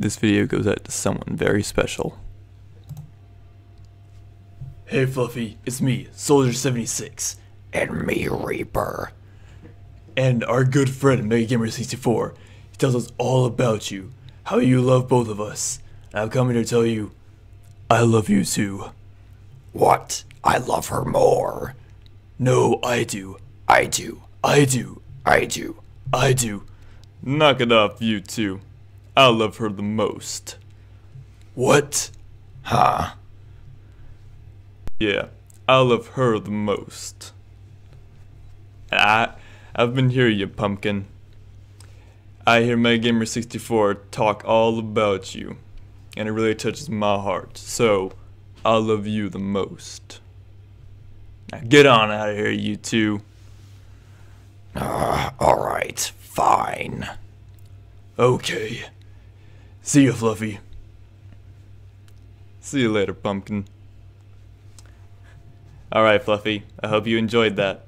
This video goes out to someone very special. Hey Fluffy, it's me, Soldier76. And me, Reaper. And our good friend, MegaGamer64. He tells us all about you. How you love both of us. And I'm coming to tell you, I love you too. What? I love her more. No, I do. I do. I do. I do. I do. Knock it off, you two. I love her the most. What? Huh? Yeah, I love her the most. I, I've been hearing you, pumpkin. I hear MegaGamer64 talk all about you, and it really touches my heart. So, I love you the most. Now get on out of here, you two. Uh, alright, fine. Okay. See you, Fluffy. See you later, pumpkin. Alright, Fluffy. I hope you enjoyed that.